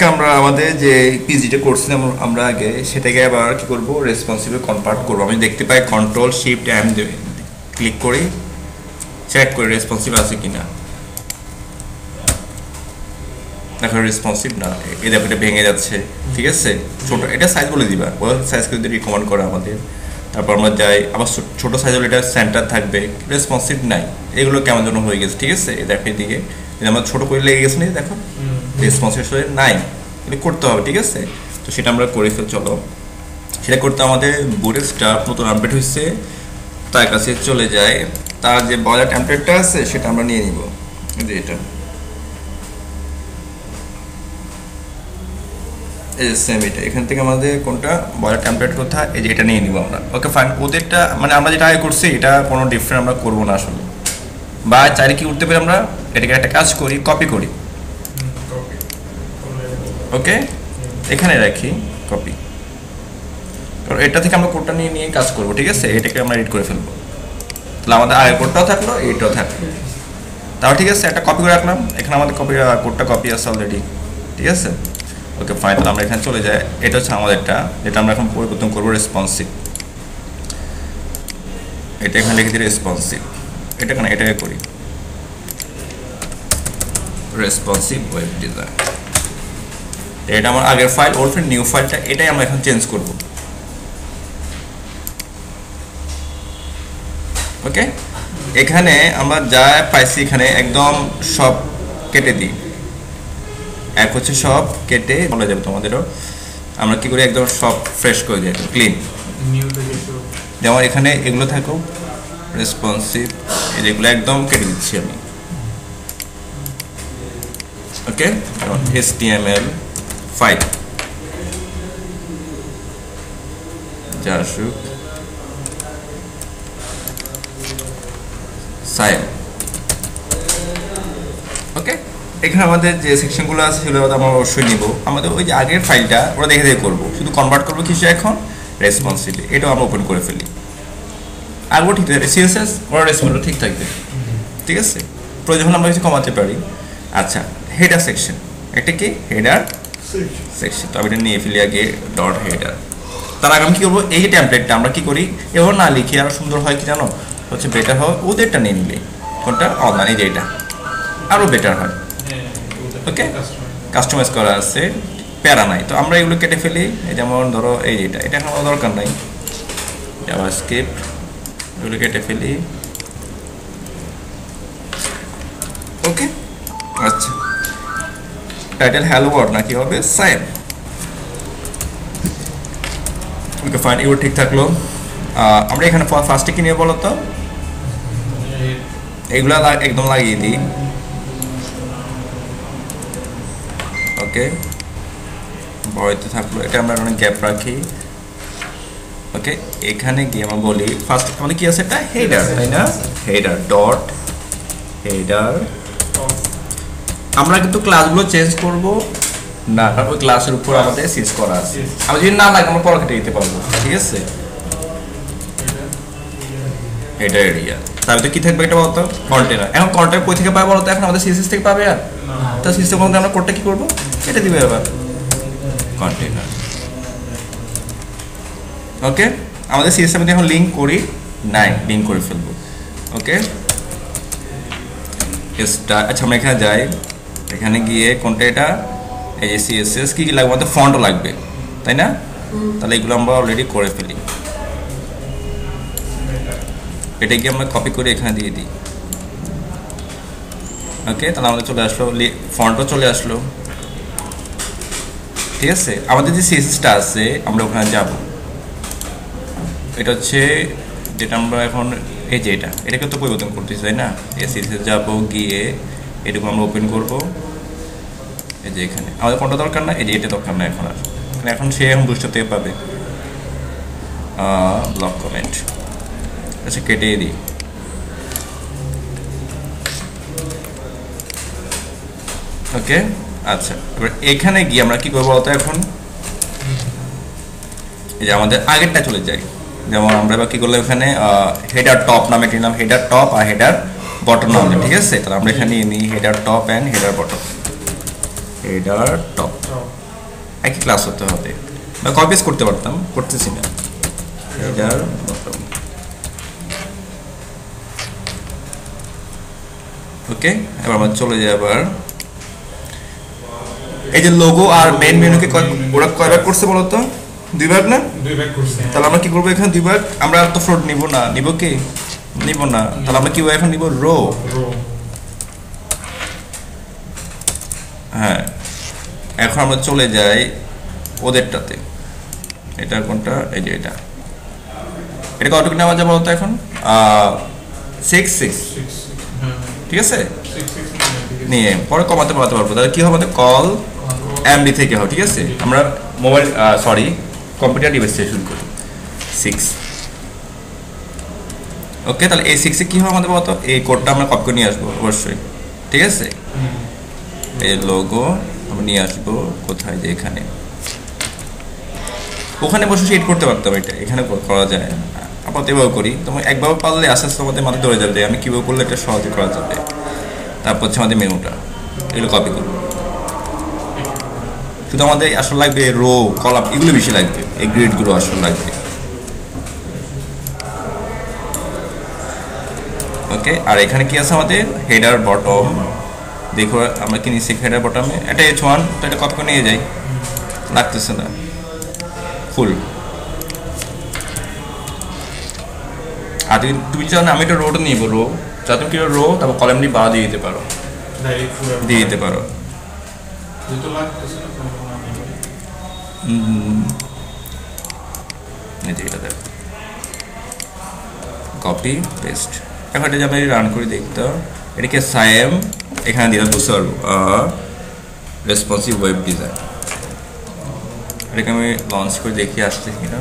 আজকে আমরা আমাদের যে পিজিটা করছিলাম আমরা আগে সেটাকে আবার কি করব রেসপন্সিভে কনভার্ট করব। আমি দেখতে পাই কন্ট্রোল শিফট এম ক্লিক করি চেক করি রেসপন্সিভ আছে কিনা। দেখো রেসপন্সিভ না এই দেখো এটা ভেঙে যাচ্ছে, ঠিক আছে? ছোট, এটা সাইজ বলে দিবা। ও সাইজ যদি রিকমেন্ড করে আমাদের। তারপর আমরা যাই, আবার ছোট সাইজ হলে এটা সেন্টার থাকবে রেসপন্সিভ নাই। এগুলো কেমন যেন হয়ে গেছে, ঠিক আছে? দেখো এদিকে আমার ছোট করে লেগে গেছে না, দেখো। রেসপন্সিভ আসলে নাই। এটা করতে হবে, ঠিক আছে? তো সেটা আমরা করে ফেল, চলো। সেটা করতে আমাদের বোর্ডের স্টাফ নতুন আপডেট হয়েছে তার কাছে চলে যায়। তার যে বজার টেমপ্লেটটা আছে, সেটা আমরা নিয়ে নিব। যে এটা। সেম এটা। এখান থেকে আমাদের কোনটা? বলার টেমপ্লেট কোথায়? এই যে এটা নিয়ে নিব আমরা। ওকে ফাইন ওদেরটা মানে আমরা যেটা আগে করছি, এটা কোনো ডিফারেন্ট আমরা করব না আসলে। বা চাইলে কি করতে পারি আমরা? এটাকে একটা কাজ করি কপি করি। ওকে এখানে রাখি কপি কারণ এটা থেকে আমরা কোডটা নিয়ে নিয়ে কাজ করব, ঠিক আছে? এটাকে আমরা এডিট করে ফেলব। তাহলে আমাদের আগের কোডটাও থাকল, এইটাও থাকল। তাও ঠিক আছে, একটা কপি করে রাখলাম। এখানে আমাদের কপি কোডটা কপি আছে অলরেডি ঠিক আছে? ওকে ফাইন তাহলে আমরা এখানে চলে যাই। এটা হচ্ছে আমাদেরটা যেটা আমরা এখন পরিবর্তন করব রেসপন্সিভ এটা এখানে লিখে দিই রেসপন্সিভ এটা কেন এটাকে করি। রেসপন্সিভ ওয়েব ডিজাইন এটা আমার আগের ফাইল ফির নিউ ফাইলটা এটাই আমরা এখন চেঞ্জ করব। ওকে এখানে আমরা যা পাইছি এখানে একদম সব কেটে দিই। এক হচ্ছে সব কেটে বলা যাবে তোমাদেরও। আমরা কি করি? একদম সব ফ্রেশ করে দিই ক্লিন যেমন এখানে এগুলো থাকো রেসপন্সিভ এই যেগুলো একদম কেটে দিচ্ছি আমি। Okay S T M L five যা আসুক সাইম এখানে আমাদের যে সেকশনগুলো আছে সেগুলো আমরা অবশ্যই নিব। আমাদের ওই যে আগের ফাইলটা ওরা দেখে দেখে করব। শুধু কনভার্ট করব কিছু এখন রেসপন্সিবলি এটাও আমরা ওপেন করে ফেলি। আগেও ঠিক থাকবে। সিএসএস ওরা রেসপন্সটা ঠিক থাকবে। ঠিক আছে? প্রয়োজন আমরা কিছু কমাতে পারি। আচ্ছা হেডার সেকশন একটা কি? হেডার সেকশন তো আমি এটা নিয়ে ফেলি আগে ডট হেডার তার আগে আমি কী করব? এই ট্যাম্পলেটটা আমরা কি করি? এবার না লিখি আরও সুন্দর হয় কি জানো? হচ্ছে বেটার হয়। ওদেরটা নিয়ে নিলে। কোনটা? অনলাইন যে এটা। আরও বেটার হয়। ওকে কাস্টমাইজ করা আছে। প্যারা নাই। তো আমরা এগুলো কেটে ফেলি। যেমন ধরো এই যেটা এটা। এখন দরকার নাই। জাভাস্ক্রিপ্ট এগুলো কেটে ফেলি। টাইটেল হ্যালো ওয়ার্ড নাকি হবে? সাইম ওকে ফাইন এগুলো ঠিক থাকল। আমরা এখানে ফার্স্টে কি নিয়ে বলো তো এগুলো একদম লাগিয়ে দিই। ওকে বড়তে থাকল। এটা আমরা অনেক গ্যাপ রাখি। ওকে এখানে গিয়ে আমরা বলি ফার্স্ট আমাদের কি আছে? এটা হেডার তাই না? হেডার ডট হেডার আমরা কিন্তু ক্লাসগুলো চেঞ্জ করব। না কারণ ওই ক্লাসের উপর আমাদের সিজ করা আছে। আমি যদি না লাগে, আমরা পরে কেটে দিতে পারব। ঠিক আছে? এটা এরিয়া তাহলে কি থাকবে এটা বলতো? কন্টেনার এখন কন্টেনার কই থেকে পাবে বলতো? এখন আমাদের সিএসএস থেকে পাবে আর। তা সিস্টেম মধ্যে আমরা কোডটা কি করব? এটা দিবে এবার। কন্টেনার ওকে আমাদের মধ্যে এখন লিঙ্ক করি। নাই লিঙ্ক করে ফেলব। ওকে আচ্ছা আমরা এখানে যাই। এখানে গিয়ে কোনটা এটা? এই যে সিএসএস কী কী লাগবে? আমাদের ফন্টও লাগবে, তাই না? তাহলে এগুলো আমরা অলরেডি করে ফেলি। এটা গিয়ে আমরা কপি করে এখানে দিয়ে দিই। ওকে তাহলে আমাদের চলে আসলো ফন্টও চলে আসলো। ঠিক আছে? আমাদের যে সিএসএসটা আছে, আমরা ওখানে যাব। এটা হচ্ছে, যেটা আমরা এখন, এই যে এটা, এটাকে তো পরিবর্তন করতেছি, তাই না? সিএসএস যাব, গিয়ে এটুকু আমরা ওপেন করব। এই যে এখানে। আমাদের কোনটা দরকার না, এই যে এটা দরকার না এখন আর। কারণ এখন সে এখন বুঝতে থেকে পাবে। ব্লক কমেন্ট আচ্ছা কেটে দিই। ওকে আচ্ছা। এবার এখানে গিয়ে আমরা কি করব বলতো এখন? এই যে আমাদের আগেরটা চলে যায়। যেমন আমরা এবার কি করলাম এখানে? হেডার টপ নামে নাম হেডার টপ আর হেডার বটম নামে। ঠিক আছে? তাহলে আমরা এখানে নিই header top and header bottom header top একই ক্লাস হতে হবে। বা কপি পেস্ট করতে পারতাম করতেছি না। হেডার বটম ওকে এবার আমরা চলে যাই আবার। এই যে লোগো আর মেন মেনুকে ওরা কয়বার করছে বলো তো? দুইবার না? দুইবার করছে। তাহলে আমরা কি করব এখানে দুইবার? আমরা তো ফ্লোট নিব না। নিব কি? নিব না। তাহলে আমরা কি এখন নিব? রো রো হ্যাঁ। এখন আমরা চলে যাই ওদেরটাতে। এটা কোনটা? এই যে এটা। এটা কতটুকু নেওয়া যাবে বলতো এখন? সিক্স সিক্স ঠিক আছে? নিয়ে পরে কমাতে পারতে পারব। তাহলে কি হবে আমাদের? কল এমডি থেকে হবে, ঠিক আছে? আমরা মোবাইল সরি কম্পিউটার ডিভাইস থেকে শুরু করি। সিক্স ওকে তাহলে এই সিক্সে কী হবে আমাদের বলতো? এই কোডটা আমরা কপি করে নিয়ে আসব, অবশ্যই। ঠিক আছে? এই লোগো আমরা নিয়ে আসব কোথায় যে এখানে। ওখানে বসে এড করতে পারতাম এটা, এখানে করা যায় আপাতত এভাবে করি। তোমার একবার পারলে আস্তে আস্তে আমাদের মাথায় ধরে যাবে, আমি কীভাবে করলে এটা সহজে করা যাবে। তারপর হচ্ছে আমাদের মেনুটা, এগুলো কপি করব। শুধু আমাদের আসল লাগবে রো কলাম এগুলো বেশি লাগবে। এই গ্রেডগুলো আসল লাগবে। ওকে আর এখানে কি আছে আমাদের? হেডার বটম দেখো আমরা কি নিচ্ছি হেডার বটমে। এটা এইচ ওয়ান তো এটা করে নিয়ে যাই? লাগতেছে না। ফুল আর যদি তুমি চাও না আমি একটা রোটা নিব রো যা তুমি কি রো তারপর কলামটি বা দিয়ে দিতে পারো। দিয়ে দিতে পারো। এটা দেখো। কপি পেস্ট এখন এটা যে আমি রান করে দেখতো এটাকে সায়েম এখানে দিয়ে বুঝতে পারব রেসপন্সিভ ওয়েব ডিজাইন এটাকে আমি লঞ্চ করে দেখি আসছে কিনা।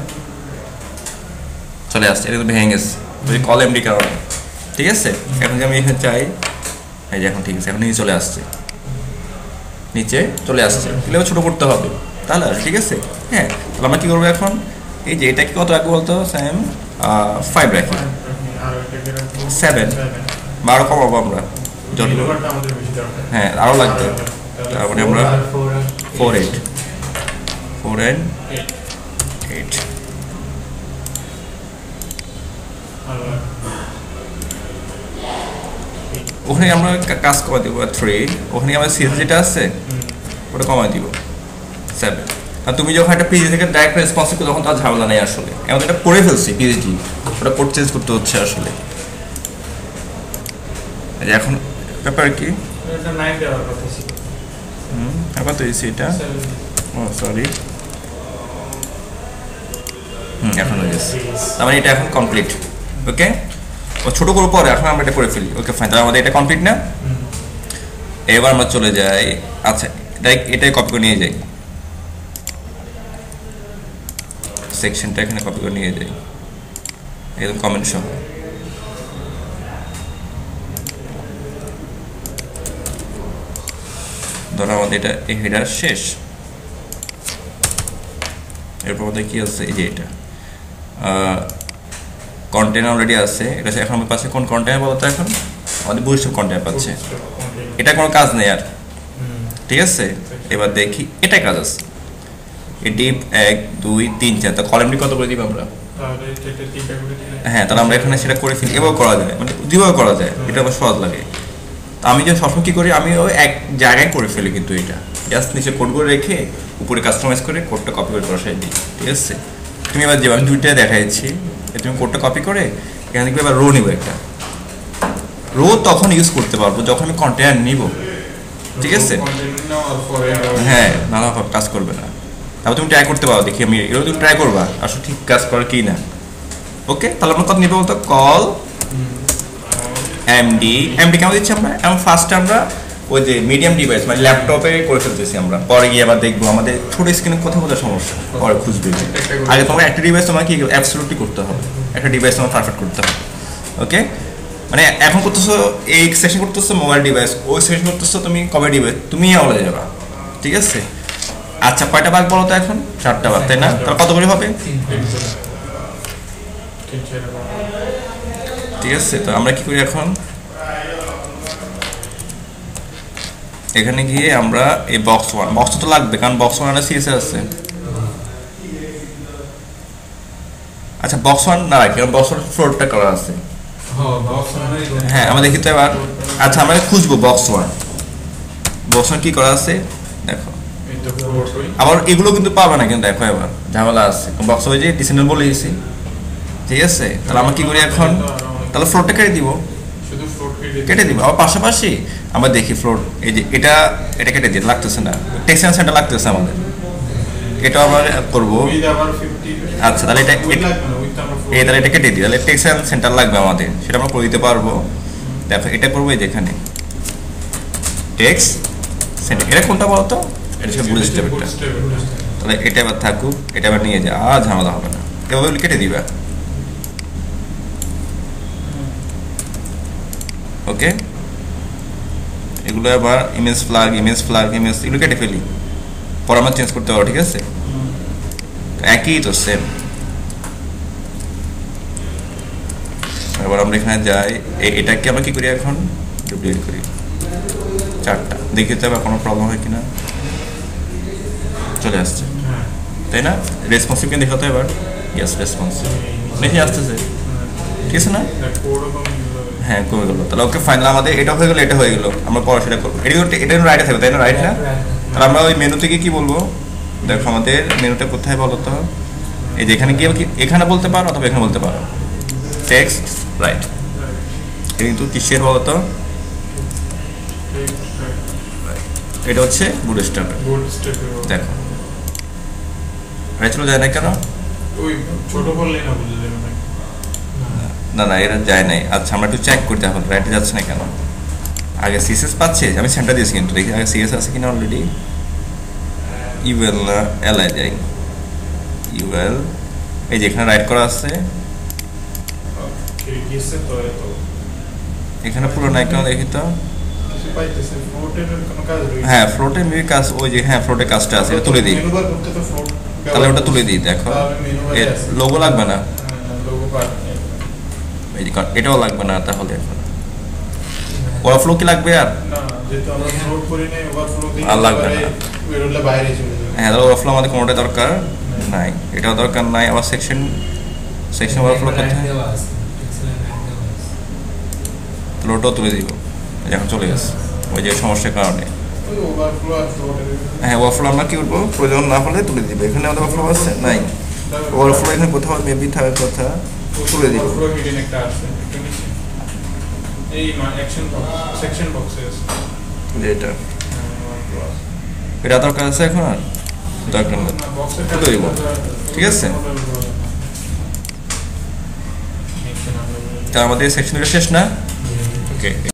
চলে আসছে এটা তো ভেঙে গেছে। যদি কল এমডি কারণে। ঠিক আছে? এখন যে আমি এখানে চাই এই যে এখন ঠিক আছে এখন নিচে চলে আসছে। নিচে চলে আসছে। এগুলো ছোটো করতে হবে। তাহলে ঠিক আছে? হ্যাঁ তাহলে আমরা কী করব এখন? এই যে এটা কি কত রাখব বলতো স্যাম ফাইভ রাখি। seven। বারো কমাবো আমরা। আমাদের দরকার হ্যাঁ আরও লাগবে। তারপরে আমরা four eight four and eight ওখানে আমরা কাজ কমা দিব থ্রি ওখানে আমার সিরিজ যেটা আছে, ওটা কমাই দিব। সেভেন আর তুমি যখন একটা পিজি থেকে ডাইরেক্ট রেসপন্সিভ তখন তার ঝামেলা নেই আসলে। এখন এটা করে ফেলছি পিএইচডি ওটা কোড চেঞ্জ করতে হচ্ছে আসলে। এখন ব্যাপার কি? আবার তো এসি এটা ও সরি হুম এখন হয়ে গেছে। তার এটা এখন কমপ্লিট ওকে ও ছোটো করে পরে এখন আমরা এটা করে ফেলি। ওকে ফাইন তাহলে আমাদের এটা কমপ্লিট না? এবার আমরা চলে যাই। আচ্ছা এটাই এটাই কপি করে নিয়ে যাই। সেকশনটা এখানে কপি করে নিয়ে যাই। একদম কমেন্ট সহ। ধরো আমাদের এটা এই হেডার শেষ। এরপর আমাদের কি আছে? এই যে এটা। কন্টেনার অলরেডি আছে। এটা এখন আমার পাচ্ছে কোন কন্টেনার বলতো এখন? আমাদের বুঝতে কন্টেনার পাচ্ছে। এটা কোনো কাজ নেই আর। ঠিক আছে? এবার দেখি এটা কাজ আছে। এই ডিপ এক দুই তিন চার। তা কলেমটি কত করে দিব আমরা? হ্যাঁ তাহলে আমরা এখানে সেটা করে ফেলি। এভাবে করা যায়। মানে দুইভাবে করা যায় এটা আমার সহজ লাগে। আমি যে সবসময় কী করি আমি ওই এক জায়গায় করে ফেলি কিন্তু এটা। জাস্ট নিচে কোড করে রেখে উপরে কাস্টমাইজ করে কোডটা কপি করে বসাই দিই ঠিক আছে? তুমি এবার যে আমি দুইটা দেখাইছি তুমি কোডটা কপি করে এখানে দেখবে এবার রো নিব একটা। রো তখন ইউজ করতে পারব যখন আমি কন্টেনার নিব ঠিক আছে? হ্যাঁ নানা কাজ করবে না। তারপর তুমি ট্রাই করতে পারো দেখি আমি এগুলো তুমি ট্রাই করবা আসলে ঠিক কাজ করে কি না ওকে তাহলে আমরা কত নিবো বলতো? কল এমডি এমডি কেমন দিচ্ছি আমরা? এখন ফার্স্টে আমরা ওই যে মিডিয়াম ডিভাইস মানে ল্যাপটপে করে ফেলতেছি আমরা। পরে গিয়ে আবার দেখব, আমাদের ছোট স্ক্রিনে কোথাও কোথাও সমস্যা পরে খুঁজবে। আগে তোমার একটা ডিভাইস তোমাকে অ্যাবসলুটলি করতে হবে। একটা ডিভাইস তোমার পারফেক্ট করতে হবে। ওকে মানে এখন করতেছো, এই সেকশন করতেছো মোবাইল ডিভাইস ওই সেকশন করতেছো তুমি কবে ডিভাইস তুমি আলাদা যাবা। ঠিক আছে? আচ্ছা কয়টা ভাগ বলো তো এখন? চারটা ভাগ তাই না? তাহলে কত করে হবে। ঠিক আছে তো আমরা কি করি এখন? এখানে গিয়ে আমরা এই বক্স ওয়ান বক্স তো লাগবে কারণ বক্স ওয়ান সিএসএ আছে। আচ্ছা বক্স ওয়ান না রাখি কারণ বক্স ওয়ান ফ্লোরটা করা আছে। হ্যাঁ হ্যাঁ আমরা দেখি তো এবার। আচ্ছা আমরা খুঁজবো বক্স ওয়ান বক্স ওয়ান কি করা আছে? দেখো। আবার এগুলো কিন্তু পাবে না কিন্তু দেখো এবার ঝামেলা আছে। বক্স ওই যে ডিসেন্ডেন্ট বলে দিয়েছি ঠিক আছে তাহলে আমরা কি করি এখন? তাহলে ফ্লোরটা কেটে দিব। কেটে দিব। আবার পাশাপাশি আমরা দেখি ফ্লোর এই যে এটা এটা কেটে দিই লাগতেছে না। টেক্সটাইল সেন্টার লাগতেছে আমাদের। এটা আবার করব। উইথ আবার 50 আচ্ছা তাহলে এটা এই তাহলে এটা কেটে দিই। তাহলে টেক্সটাইল সেন্টার লাগবে আমাদের। সেটা আমরা করে দিতে পারব। দেখো এটা করব এই যেখানে টেক্স সেন্টার এটা কোনটা বলতো? এটা বুড়ো স্টেপটা তাহলে এটা এবার থাকুক। এটা এবার নিয়ে যা। আর ঝামেলা হবে না। এভাবে কেটে দিবা। ওকে? এগুলো আবার image flag image flag image এগুলো কেটে ফেলি। পরে আমরা চেঞ্জ করতে পারব ঠিক আছে? একই তো সেম এবার আমরা এখানে যাই। এটাকে আমরা কি করি এখন? ডুপ্লিকেট করি। চারটা। দেখি তো এবার কোনো প্রবলেম হয় কিনা। চলে আসছে। হ্যাঁ তাই না? রেসপন্সিভ কেন দেখাতো এবার। ইয়েস রেসপন্সিভ দেখি, আসতেছে। ঠিক আছে না? হ্যাঁ কমে গেলো। তাহলে ওকে ফাইনাল আমাদের এটা হয়ে গেলো এটা হয়ে গেলো। আমরা পরে সেটা করব। এটা এটা রাইটে থাকবে তাই না? রাইট না? তাহলে আমরা ওই মেনু থেকে কি বলব? দেখো আমাদের মেনুটা কোথায় বলো তো এই যে এখানে গিয়ে এখানে বলতে পারো অথবা এখানে বলতে পারো? টেক্সট রাইট এটা কিন্তু কিসের বলো তো এটা হচ্ছে বুড স্টার গুড স্টেপ দেখো। রাইট চলে যায় না কেন? ওই ছোট বললে না বুঝে যাবে। না না, এরা যায় নাই। আচ্ছা আমরা একটু চেক করতে হবে রাইটে যাচ্ছে না কেন? আগে সিএসএস পাচ্ছে? আমি সেন্টার দিয়েছি কিন্তু, দেখি আগে সিএস আছে কিনা অলরেডি ইউএল না এলআই যাই ইউএল এই যে এখানে রাইট করা আছে। এখানে পুরো নাই কেন দেখি তো? হ্যাঁ ফ্লোটে মেবি কাজ ওই যে হ্যাঁ ফ্লোটে কাজটা আছে তুলে দিই। তাহলে ওটা তুলে দিই, দেখো। লোগো লাগবে না? লোগো পার এই যে কারণ এটাও লাগবে না তাহলে এখন ওভারফ্লো কি লাগবে আর আর লাগবে না। হ্যাঁ তাহলে ওভারফ্লো আমাদের কোনোটাই দরকার নাই। এটাও দরকার নাই। আবার সেকশন সেকশন ওভারফ্লো কোথায়? তাহলে ওটাও তুলে দিব। এখন চলে গেছে। ওই যে সমস্যার কারণে। ওই ওভারফ্লো আর হ্যাঁ ওভারফ্লো আমরা কি করব? প্রয়োজন না হলে তুলে দিব। এখানে আমাদের ওভারফ্লো আছে? নাই। ওভারফ্লো এখানে কোথাও মেবি থাকার কথা। তুলে দিব। হিডেন একটা আছে একটু নিচে। এই অ্যাকশন সেকশন বক্সে আছে। এটা। হ্যাঁ, এটা দরকার আছে এখন আর? দরকার নেই তুলে দিব। ঠিক আছে? তার মধ্যে। আমাদের সেকশনটা শেষ না? ওকে